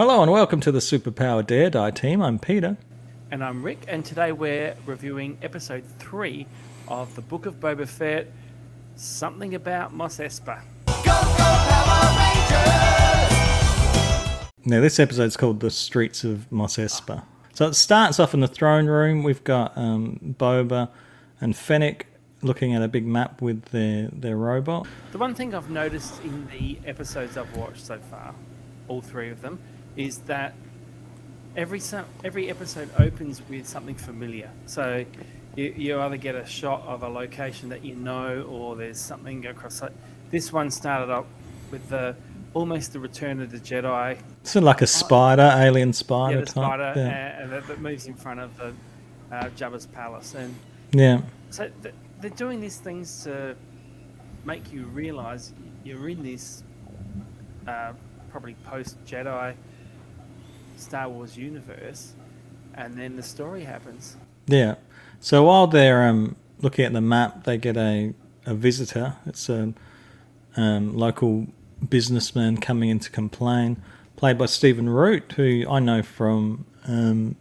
Hello and welcome to the Superpower Dare Die team. I'm Peter. And I'm Rick, and today we're reviewing episode 3 of the Book of Boba Fett Something About Mos Espa. Now, this episode's called The Streets of Mos Espa. So it starts off in the throne room. We've got um, Boba and Fennec looking at a big map with their, their robot. The one thing I've noticed in the episodes I've watched so far, all three of them, is that every every episode opens with something familiar. So you, you either get a shot of a location that you know, or there's something across. Like, this one started up with the almost the Return of the Jedi. So like a spider, alien spider yeah, the type. spider, yeah. uh, that, that moves in front of the uh, Jabba's palace, and yeah. so th- they're doing these things to make you realise you're in this uh, probably post Jedi Star Wars universe, and then the story happens. Yeah. So while they're um, looking at the map, they get a, a visitor. It's a um, local businessman coming in to complain, played by Stephen Root, who I know from um,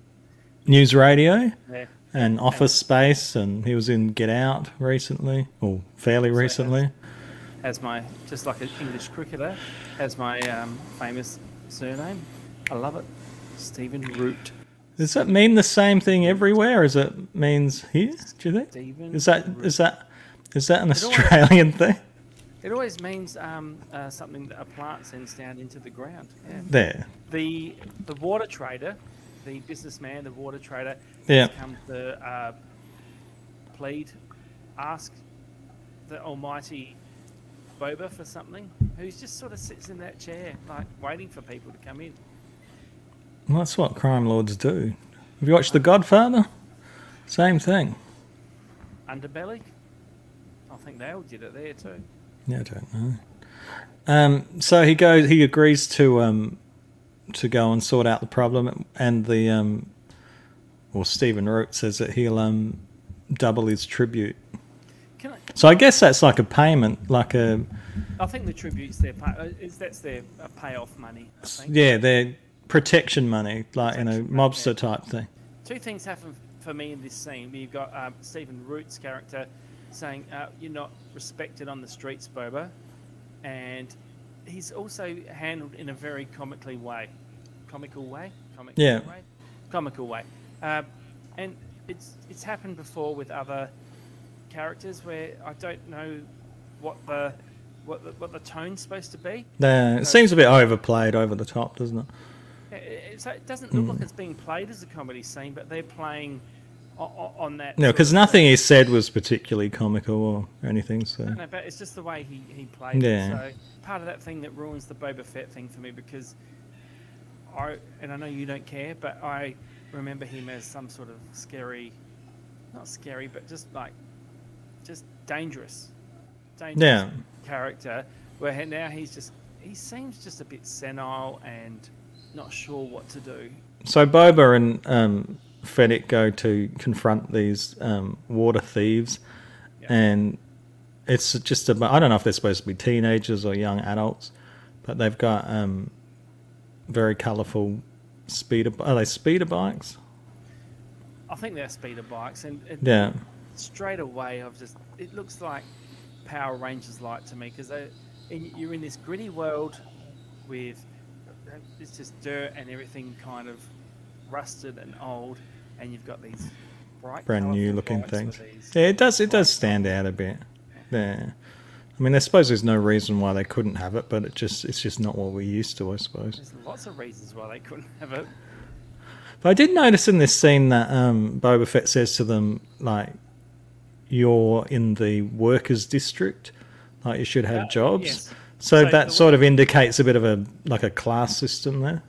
News Radio Yeah. and Office Space, and he was in Get Out recently, or fairly So recently. As my just like an English cricketer, has my um, famous surname. I love it, Stephen Root. Does that mean the same thing everywhere as it means here? Do you think? Stephen. Is that Root. is that is that an It always- Australian thing? It always means um, uh, something that a plant sends down into the ground. Yeah. There. the the water trader, the businessman, the water trader, Yeah. has come to uh, plead, ask the almighty Boba for something. Who's just sort of sits in that chair, like waiting for people to come in. Well, that's what crime lords do. Have you watched The Godfather? Same thing. Underbelly. I think they all did it there too. Yeah, I don't know. Um, so he goes. He agrees to um, to go and sort out the problem, and the um, well, Stephen Root says that he'll um, double his tribute. Can I? So I guess that's like a payment, like a I think the tributes their pay, uh, is that's their payoff money. I think. yeah, their protection money, like in a Protection money, mobster yeah. type thing. Two things happen for me in this scene. You've got um, Stephen Root's character saying, uh, "You're not respected on the streets, Boba," and he's also handled in a very comically way, comical way, comical Yeah. way, comical way. Um, and it's it's happened before with other characters where I don't know what the what the, what the tone's supposed to be. Uh, it seems a bit overplayed, over the top, doesn't it? It, it, so it doesn't look hmm. like it's being played as a comedy scene, but they're playing on, on that. No, because nothing he said was particularly comical or anything. So No, but it's just the way he, he played Yeah. it. So part of that thing that ruins the Boba Fett thing for me because I and I know you don't care, but I remember him as some sort of scary, not scary, but just like just dangerous, dangerous Yeah. character. Where now he's just he seems just a bit senile and not sure what to do. So Boba and um, Fennec go to confront these um, water thieves, Yeah. and it's just about, I don't know if they're supposed to be teenagers or young adults, but they've got um, very colourful speeder. Are they speeder bikes? I think they're speeder bikes, and it, Yeah, straight away I've just it looks like Power Rangers light to me because you're in this gritty world with it's just dirt and everything kind of rusted and old, and you've got these bright, brand new looking things. Yeah, it does. It does stand out a bit. Yeah. I mean, I suppose there's no reason why they couldn't have it, but it just it's just not what we're used to, I suppose. There's lots of reasons why they couldn't have it. But I did notice in this scene that um, Boba Fett says to them, like, you're in the workers' district, like you should have Uh, jobs. yes. So, So that sort of indicates a bit of a like a class system there.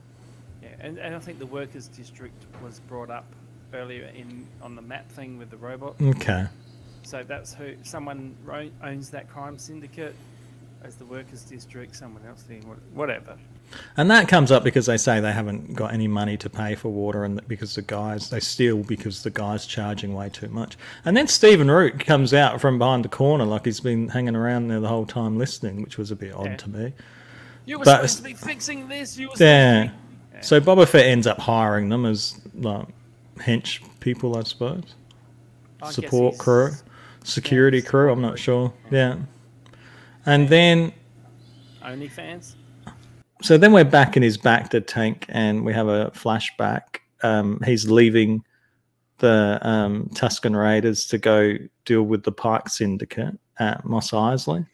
Yeah, and, and I think the workers' district was brought up earlier in on the map thing with the robot. Okay. So that's who someone owns that crime syndicate as the workers' district. Someone else doing whatever. And that comes up because they say they haven't got any money to pay for water, and because the guys they steal because the guys charging way too much. And then Stephen Root comes out from behind the corner like he's been hanging around there the whole time listening, which was a bit odd Yeah. to me. You were But- supposed to be fixing this. You were Yeah. supposed to be... So Boba Fett ends up hiring them as like hench people, I suppose. I Support crew, security Yeah, crew. I'm not sure. Yeah. And then OnlyFans. so then we're back in his Bacta tank, and we have a flashback. Um, he's leaving the um, Tuscan Raiders to go deal with the Pike Syndicate at Mos Eisley.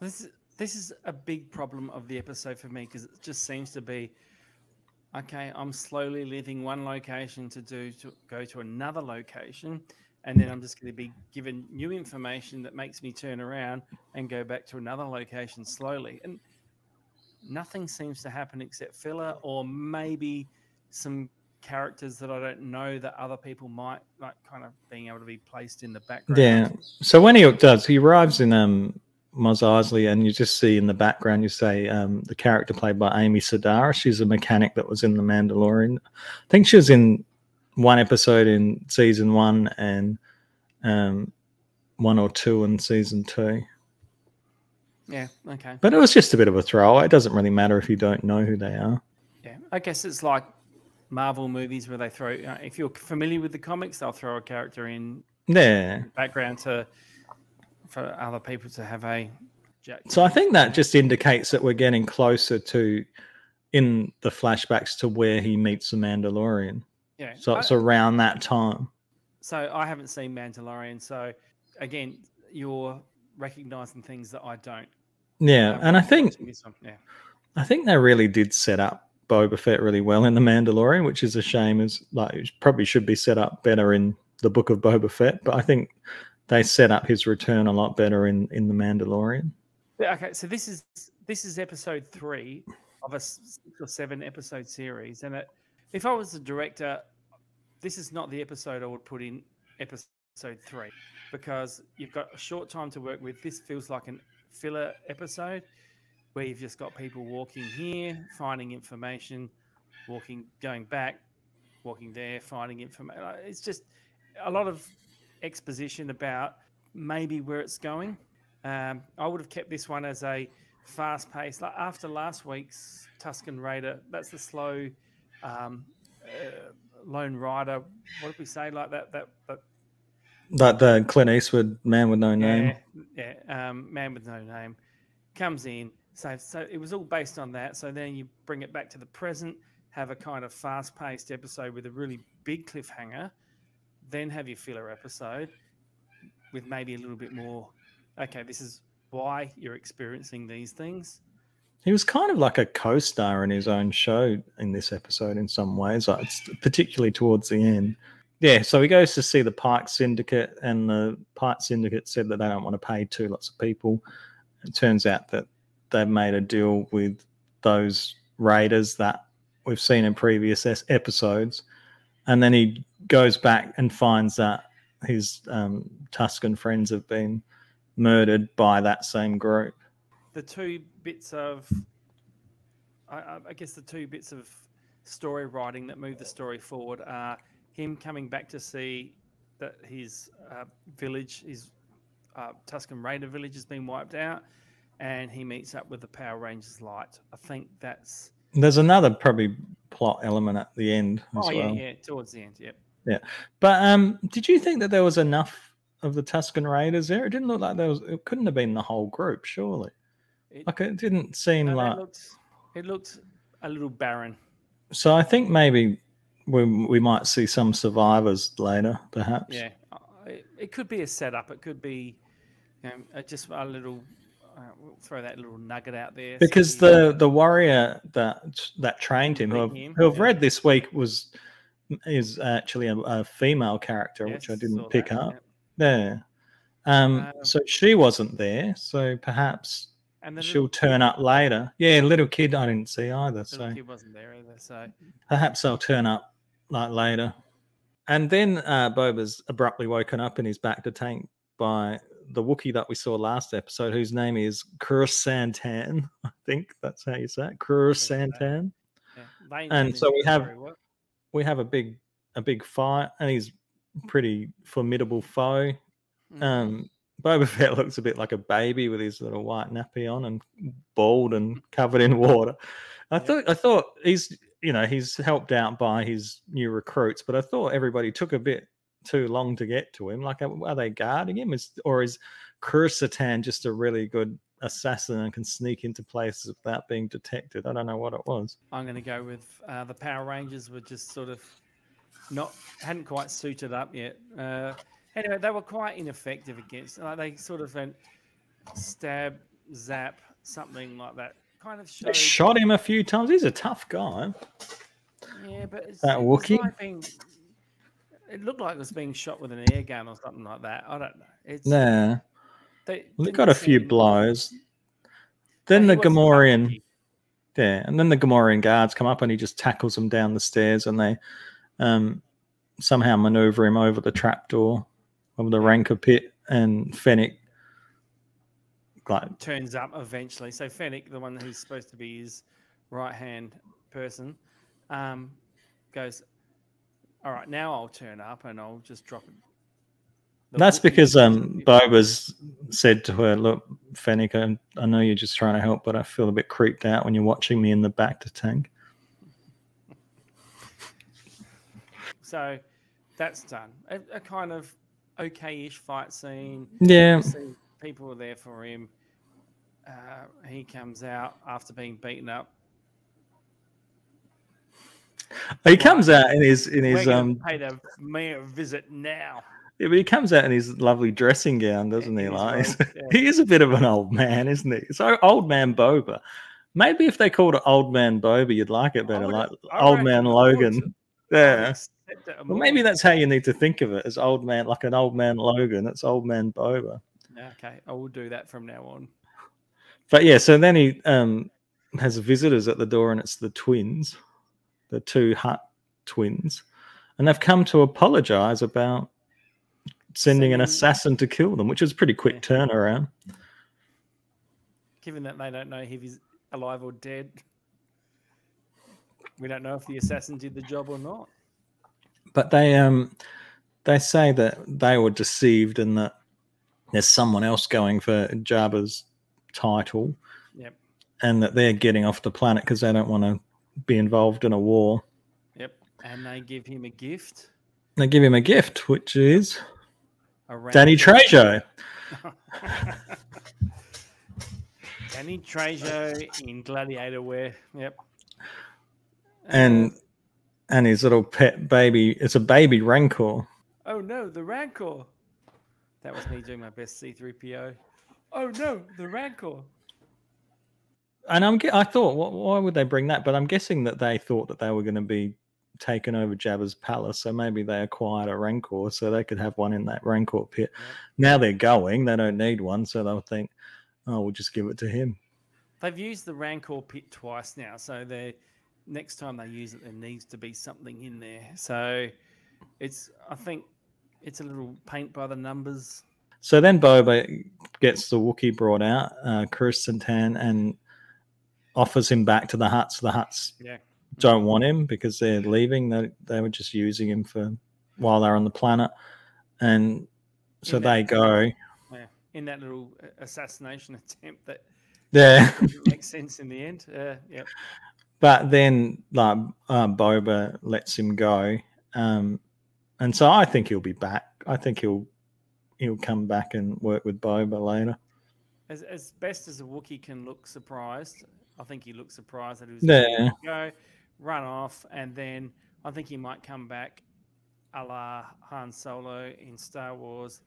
This is this is a big problem of the episode for me because it just seems to be okay. I'm slowly leaving one location to do to go to another location, and then I'm just going to be given new information that makes me turn around and go back to another location slowly, and nothing seems to happen except filler or maybe some characters that I don't know that other people might like kind of being able to be placed in the background. Yeah. So when he does, he arrives in um, Mos Eisley, and you just see in the background, you say um, the character played by Amy Sedaris. She's a mechanic that was in The Mandalorian. I think she was in one episode in season one and um, one or two in season two. Yeah. Okay. But it was just a bit of a throw. It doesn't really matter if you don't know who they are. Yeah, I guess it's like Marvel movies where they throw. Uh, if you're familiar with the comics, they'll throw a character in Yeah. background to for other people to have a. Jack. So I think that just indicates that we're getting closer to in the flashbacks to where he meets the Mandalorian. Yeah. So I- it's around that time. so I haven't seen Mandalorian, so again, you're recognizing things that I don't. Yeah, I'm and I think watching this one, yeah, I think they really did set up Boba Fett really well in the Mandalorian, which is a shame. Is like it probably should be set up better in the Book of Boba Fett, but I think they set up his return a lot better in in the Mandalorian. Okay, so this is this is episode three of a six or seven episode series, and it, if I was the director, this is not the episode I would put in episode three because you've got a short time to work with. This feels like an filler episode where you've just got people walking here, finding information, walking, going back, walking there, finding information. It's just a lot of exposition about maybe where it's going. Um, I would have kept this one as a fast pace. Like after last week's Tuscan Raider, that's the slow um, uh, Lone Rider. What did we say? Like that? That? that Like the Clint Eastwood man with no name. yeah, yeah. Um, man with no name comes in. So, so it was all based on that. So then you bring it back to the present, have a kind of fast-paced episode with a really big cliffhanger, then have your filler episode with maybe a little bit more. Okay, this is why you're experiencing these things. He was kind of like a co-star in his own show in this episode in some ways, particularly towards the end. Yeah, so he goes to see the Pike Syndicate, and the Pike Syndicate said that they don't want to pay two lots of people. It turns out that they've made a deal with those raiders that we've seen in previous episodes, and then he goes back and finds that his um, Tuscan friends have been murdered by that same group. The two bits of I, I- guess the two bits of story writing that move the story forward are him coming back to see that his uh, village, his uh, Tuscan Raider village, has been wiped out, and he meets up with the Power Rangers light. I think that's There's another probably plot element at the end as oh yeah, well. yeah, towards the end, yep. Yeah, but um, did you think that there was enough of the Tuscan Raiders there? It didn't look like there was. It couldn't have been the whole group, surely. It, Like it didn't seem no, like. it looked it looked a little barren. So I think maybe we we might see some survivors later, perhaps. Yeah, uh, it, it could be a setup. It could be you know, uh, just a little. Uh, we'll throw that little nugget out there. Because see- the the warrior that that trained him, who I've, him, who I've yeah. read this week, was is actually a, a female character, which I didn't pick that, up. yeah. There. Um, Um, so she wasn't there. So perhaps And she'll turn up later. Yeah, little kid I didn't see either. little So kid wasn't there either. So perhaps they'll turn up like later. And then uh, Boba's abruptly woken up in his Bacta tank by the Wookiee that we saw last episode, whose name is Krrsantan. I think that's how you say it. Kur so. Santan. yeah, And so we have- We have a big a big fight, and he's pretty formidable foe. Mm. Um, Boba Fett looks a bit like a baby with his little white nappy on and bald and covered in water. I thought I thought he's you know he's helped out by his new recruits, but I thought everybody took a bit too long to get to him. Like, are, are they guarding him, is, or is Krrsantan just a really good assassin and can sneak into places without being detected? I don't know what it was. I'm going to go with uh, the Power Rangers were just sort of not hadn't quite suited up yet. Uh, anyway, they were quite ineffective against. Like they sort of went stab, zap, something like that. Kind of They showed. shot him a few times. He's a tough guy. Yeah, but it's, That it was Wookiee? like being- it looked like it was being shot with an air gun or something like that. I don't know. It's Yeah. they, Well, they got a few blows. Then he the Gamorrean, yeah, and then the Gamorrean guards come up and he just tackles them down the stairs and they um, somehow maneuver him over the trapdoor of the Rancor pit and Fennec like turns up eventually. So Fennec, the one who's supposed to be his right hand person, um, goes, "All right, now I'll turn up and I'll just drop it." That's because um Boba's said to her, "Look, Fennec, I, I know you're just trying to help, but I feel a bit creeped out when you're watching me in the Bacta tank." So that's done. A, a kind of okay-ish fight scene. Yeah, people are there for him. Uh, he comes out after being beaten up. he comes out in his in his um, to pay the mayor a visit now. yeah, but he comes out in his lovely dressing gown, doesn't he? in Like yeah. he is a bit of an old man, isn't he? So old man Boba. Maybe if they called it old man Boba, you'd like it better, would- like old man Logan. Yeah. Well, maybe that's how you need to think of it as old man, like an old man Logan. It's old man Boba. Okay, I will do that from now on. But yeah, so then he um, has visitors at the door, and it's the twins, the two Hutt twins, and they've come to apologize about sending an assassin to kill them, which is a pretty quick turnaround. Given that they don't know if he's alive or dead, we don't know if the assassin did the job or not. But they um they say that they were deceived and that there's someone else going for Jabba's title, Yep, and that they're getting off the planet because they don't want to be involved in a war. yep. And they give him a gift. They give him a gift, which is Danny Trejo. Danny Trejo in gladiator wear. Yep. and and his little pet baby. It's a baby Rancor. oh no, the Rancor. That was me doing my best C3PO. Oh no, the Rancor. And I'm I thought, wh- why would they bring that? But I'm guessing that they thought that they were going to be taken over Jabba's palace, so maybe they acquired a Rancor so they could have one in that Rancor pit. Yep. Now they're going; they don't need one, so they'll think, oh, we'll just give it to him. They've used the Rancor pit twice now, so they next time they use it, there needs to be something in there. So it's, I think, it's a little paint by the numbers. So then Boba gets the Wookiee brought out, uh, Krrsantan, and offers him back to the Hutts. The Hutts Yeah. don't want him because they're leaving. They they were just using him for while they're on the planet, and so In they go. Yeah, in that little uh, assassination attempt that Yeah, doesn't sense in the end. Uh, yep. But then like uh, Boba lets him go, um, and so I think he'll be back. I think he'll he'll come back and work with Boba later. As, as best as a Wookiee can look surprised, I think he looked surprised that he was Yeah. going to go, run off, and then I think he might come back a la Han Solo in Star Wars,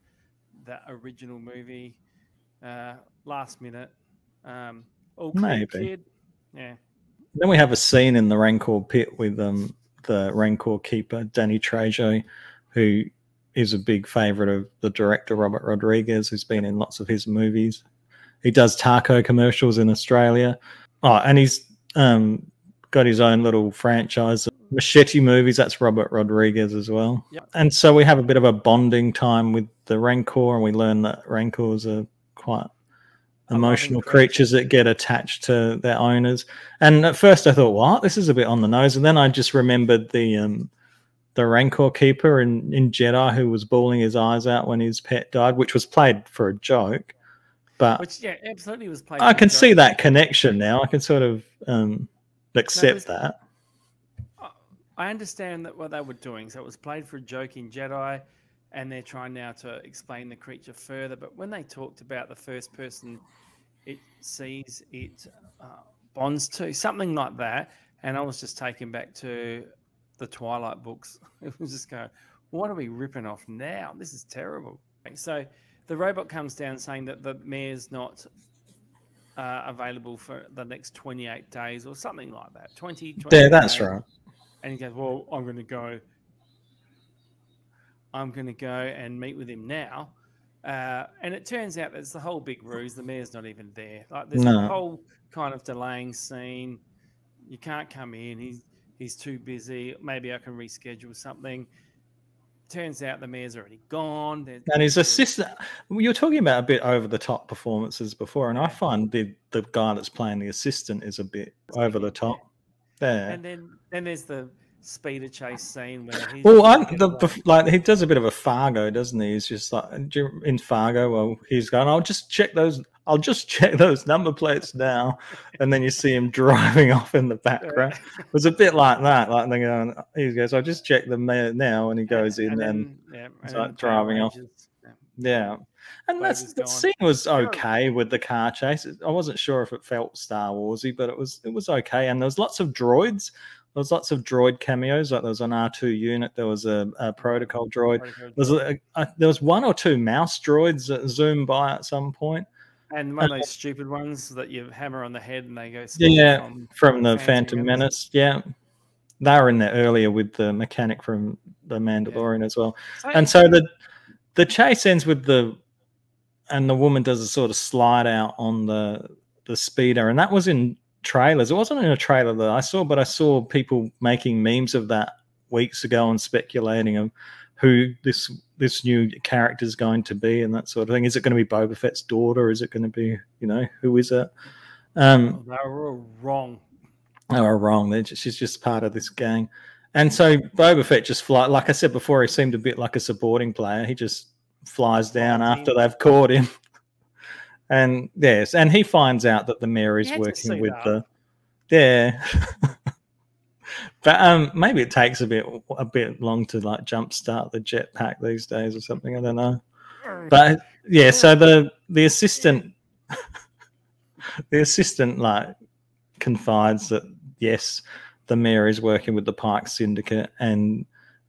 that original movie, uh, last minute. Um, all Maybe. kid. Yeah. Then we have a scene in the Rancor pit with um, the Rancor keeper, Danny Trejo, who is a big favorite of the director, Robert Rodriguez, who's been in lots of his movies. He does taco commercials in Australia. Oh, and he's um, got his own little franchise, of Machete movies. That's Robert Rodriguez as well. Yep. And so we have a bit of a bonding time with the Rancor, and we learn that Rancors are quite emotional creatures that get attached to their owners. And at first I thought, what? This is a bit on the nose. And then I just remembered the um, the Rancor keeper in, in Jedi who was bawling his eyes out when his pet died, which was played for a joke. But Which yeah, absolutely was played. I can see that connection now. I can sort of um, accept was- that. I understand that what they were doing. So it was played for a joke in Jedi, and they're trying now to explain the creature further. But when they talked about the first person it sees, it uh, bonds to something like that, and I was just taken back to the Twilight books. It was just going, what are we ripping off now? This is terrible. So the robot comes down saying that the mayor's not uh, available for the next 28 days or something like that. 20, 28 Yeah, that's days. right. And he goes, Well, I'm going to go. I'm going to go and meet with him now. Uh, and it turns out there's the whole big ruse. The mayor's not even there. Like there's No. a whole kind of delaying scene. You can't come in. He's he's too busy. Maybe I can reschedule something. Turns out the mayor's already gone. There- And his there's- assistant, You're talking about a bit over the top performances before, and I find the the guy that's playing the assistant is a bit over the top. There. And then then there's the speeder chase scene where he's Well, I, the, like he does a bit of a Fargo, doesn't he? He's just like in Fargo. Well, he's going. I'll just check those. I'll just check those number plates now, and then you see him driving off in the background. It was a bit like that. Like they going. He goes. I'll just check the mayor now, and he goes in and, then, yeah, and like driving off. Rangers, yeah. yeah. And that's the scene was okay with the car chase. I wasn't sure if it felt Star Warsy, but it was it was okay. And there was lots of droids. There was lots of droid cameos. Like there was an R two unit. There was a, a protocol droid. Protocol There was a, a, there was one or two mouse droids that zoomed by at some point. And one of those stupid ones that you hammer on the head and they go. Yeah, from- from the Phantom Phantom Menace. Yeah, they were in there earlier with the mechanic from the Mandalorian as well. So- And so the the chase ends with the and the woman does a sort of slide out on the the speeder, and that was in trailers. It wasn't in a trailer that I saw, but I saw people making memes of that weeks ago and speculating of who this this new character is going to be and that sort of thing. Is it going to be Boba Fett's daughter? Is it going to be you know who is it? Um, they were all wrong. they were wrong. They're just, she's just part of this gang. And so Boba Fett just fly. Like I said before, he seemed a bit like a supporting player. He just flies down after they've caught him. And yes, and he finds out that the mayor is You had to working with that. the yeah. but um, maybe it takes a bit a bit long to like jumpstart the jetpack these days or something. I don't know. But yeah, so the the assistant the assistant like confides that yes, the mayor is working with the Pike Syndicate, and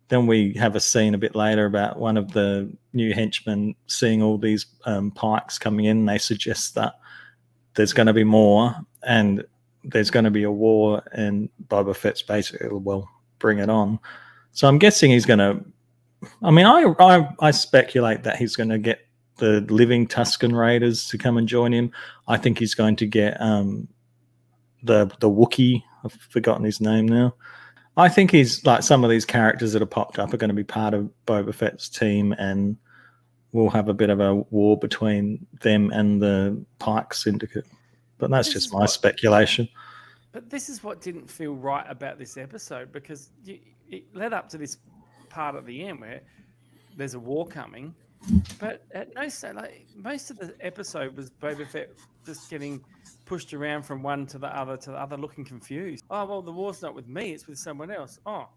then we have a scene a bit later about one of the new henchmen seeing all these um, pikes coming in. They suggest that there's going to be more, and there's going to be a war, and Boba Fett's basically well, bring it on. So I'm guessing he's going to. I mean, I, I I speculate that he's going to get the living Tuscan Raiders to come and join him. I think he's going to get um, the the Wookiee. I've forgotten his name now. I think he's like some of these characters that have popped up are going to be part of Boba Fett's team, and we'll have a bit of a war between them and the Pike Syndicate. But that's This just my what- speculation. But this is what didn't feel right about this episode because you, it led up to this part at the end where there's a war coming, but at no stage, like most of the episode was Boba Fett just getting pushed around from one to the other to the other, looking confused. Oh well, the war's not with me; it's with someone else. Oh,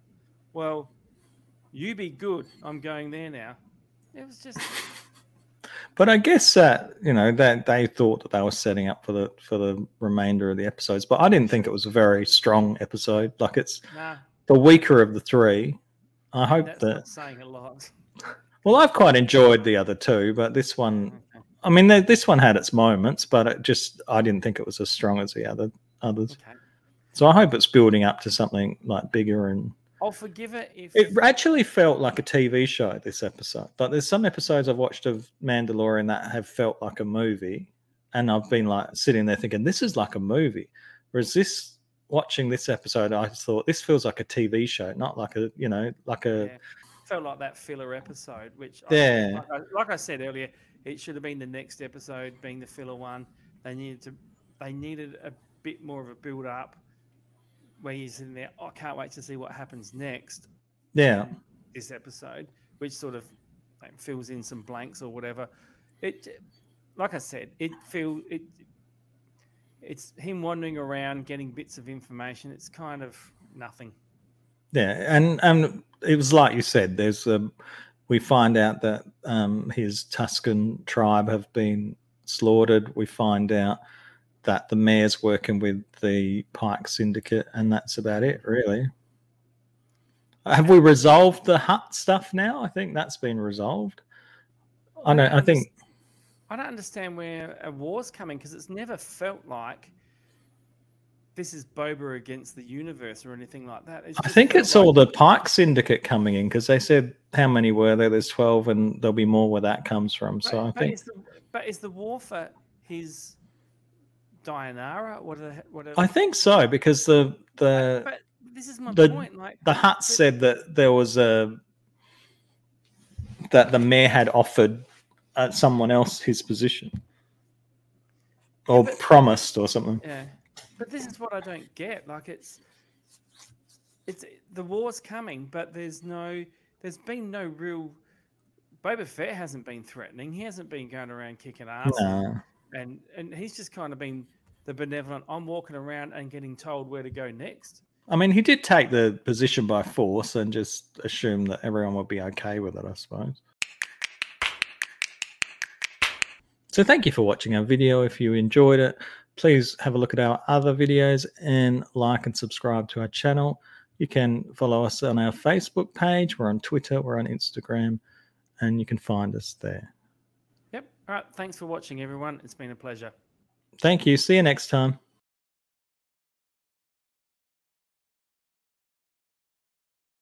well, you be good. I'm going there now. It was just But I guess that you know that they thought that they were setting up for the for the remainder of the episodes. But I didn't think it was a very strong episode. Like it's nah. the weaker of the three. I hope That's that. not saying a lot. Well, I've quite enjoyed the other two, but this one, Okay. I mean, th- this one had its moments, but it just I didn't think it was as strong as the other others. okay. So I hope it's building up to something like bigger and I'll forgive it if it actually felt like a TV show this episode. Like there's some episodes I've watched of Mandalorian that have felt like a movie, and I've been like sitting there thinking this is like a movie. Whereas this, watching this episode, I thought this feels like a TV show, not like a you know like a Yeah. felt like that filler episode, which Yeah. I, like, I, like I said earlier, it should have been the next episode being the filler one. They needed to, they needed a bit more of a build up where he's in there. "Oh, I can't wait to see what happens next. Yeah. this episode, which sort of like, fills in some blanks or whatever. It, like I said, it feel it. It's him wandering around getting bits of information. It's kind of nothing. Yeah, and and it was like you said. There's a we find out that um, his Tuscan tribe have been slaughtered. We find out that the mayor's working with the Pike Syndicate, and that's about it, really. Have we resolved the Hutt stuff now? I think that's been resolved. I know. I think I don't understand where a war's coming because it's never felt like this is Boba against the universe or anything like that. I think it's like- all the Pike Syndicate coming in because they said how many were there? There's twelve, and there'll be more where that comes from. But, So I but think is the, but is the war for his Dianara? What the, what the, I think so because the the But this is my the- point. Like the Hutt said that there was a that the mayor had offered uh, someone else his position or but- promised or something. Yeah, but this is what I don't get. Like it's, it's the war's coming, but there's no, there's been no real. Boba Fett hasn't been threatening. He hasn't been going around kicking ass, No. and and he's just kind of been the benevolent. I'm walking around and getting told where to go next. I mean, he did take the position by force and just assume that everyone would be okay with it, I suppose. So, thank you for watching our video. If you enjoyed it, please have a look at our other videos and like and subscribe to our channel. You can follow us on our Facebook page, we're on Twitter, we're on Instagram, and you can find us there. Yep. All right. Thanks for watching, everyone. It's been a pleasure. Thank you. See you next time.